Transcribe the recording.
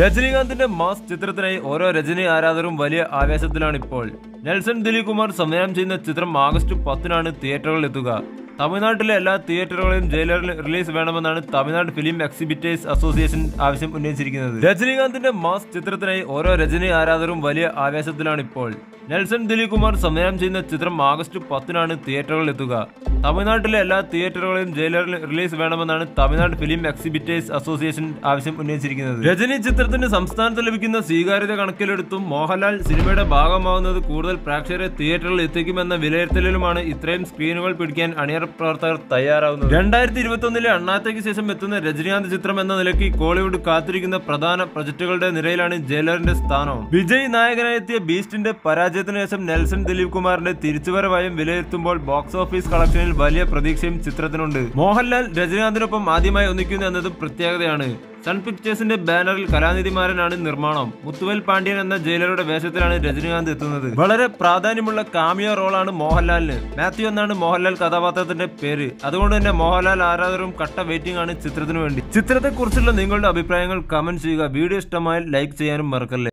രജനീകാന്തിന്റെ mass ചിത്രത്തിനായി ഓരോ രജനി ആരാധകരും വലിയ ആവേശത്തിലാണ് ഇപ്പോൾ. നെൽസൺ ദിലീപ് കുമാർ സംവിധാനം ചെയ്യുന്ന ചിത്രം ആഗസ്റ്റ് പത്തിനാണ് തിയേറ്ററുകളിൽ എത്തുക. തമിഴ്നാട്ടിലെ എല്ലാ തിയേറ്ററുകളിലും ജയിലറിൽ റിലീസ് വേണമെന്നാണ് തമിഴ്നാട് ഫിലിം എക്സിബിറ്റേഴ്സ് അസോസിയേഷൻ ആവശ്യം ഉന്നയിച്ചിരിക്കുന്നത്. രജനീകാന്തിന്റെ മാസ് ചിത്രത്തിനായി ഓരോ രജനി ആരാധകരും വലിയ ആവേശത്തിലാണ് ഇപ്പോൾ. നെൽസൺ ദിലീപ് കുമാർ സംവിധാനം ചെയ്യുന്ന ചിത്രം ആഗസ്റ്റ് പത്തിനാണ് തിയേറ്ററുകളിൽ എത്തുക. തമിഴ്നാട്ടിലെ എല്ലാ തിയേറ്ററുകളിലും ജയിലറിൽ റിലീസ് വേണമെന്നാണ് തമിഴ്നാട് ഫിലിം എക്സിബിറ്റേഴ്സ് അസോസിയേഷൻ ആവശ്യം ഉന്നയിച്ചിരിക്കുന്നത്. രജനി ചിത്രത്തിന് സംസ്ഥാനത്ത് ലഭിക്കുന്ന സ്വീകാര്യത കണക്കിലെടുത്തും മോഹൻലാൽ സിനിമയുടെ ഭാഗമാവുന്നത് കൂടുതൽ പ്രേക്ഷകരെ തിയേറ്ററിൽ എത്തിക്കുമെന്ന വിലയിരുത്തലിലുമാണ് ഇത്രയും സ്ക്രീനുകൾ പിടിക്കാൻ അണിയർ പ്രവർത്തകർ തയ്യാറാവുന്നത്. രണ്ടായിരത്തി ഇരുപത്തി ഒന്നിലെ അണ്ണാത്തയ്ക്ക് ശേഷം എത്തുന്ന രജനീകാന്ത് ചിത്രം എന്ന നിലയ്ക്ക് കോളിവുഡ് കാത്തിരിക്കുന്ന പ്രധാന പ്രൊജക്ടുകളുടെ നിരയിലാണ് ജയിലറിന്റെ സ്ഥാനം വിജയ് നായകനായെത്തിയ ബീസ്റ്റിന്റെ പരാജയത്തിന് ശേഷം നെൽസൺ ദിലീപ് കുമാറിന്റെ തിരിച്ചുവരവായും വിലയിരുത്തുമ്പോൾ ബോക്സ് ഓഫീസ് കളക്ഷനിൽ വലിയ പ്രതീക്ഷയും ചിത്രത്തിനുണ്ട്. മോഹൻലാൽ രജനീകാന്തിനൊപ്പം ആദ്യമായി ഒന്നിക്കുന്നു എന്നതും പ്രത്യേകതയാണ്. സൺ പിക്ചേഴ്സിന്റെ ബാനറിൽ കലാനിധിമാരനാണ് നിർമ്മാണം. മുത്തുവൽ പാണ്ഡ്യൻ എന്ന ജയിലറുടെ വേഷത്തിലാണ് രജനീകാന്ത് എത്തുന്നത്. വളരെ പ്രാധാന്യമുള്ള കാമിയോ റോളാണ് മോഹൻലാലിന്. മാത്യു എന്നാണ് മോഹൻലാൽ കഥാപാത്രത്തിന്റെ പേര്. അതുകൊണ്ട് തന്നെ മോഹൻലാൽ ആരാധകരും കട്ട വെയിറ്റിംഗ് ആണ് ചിത്രത്തിനു വേണ്ടി. ചിത്രത്തെക്കുറിച്ചുള്ള നിങ്ങളുടെ അഭിപ്രായങ്ങൾ കമന്റ് ചെയ്യുക. വീഡിയോ ഇഷ്ടമായാൽ ലൈക്ക് ചെയ്യാനും മറക്കല്ലേ.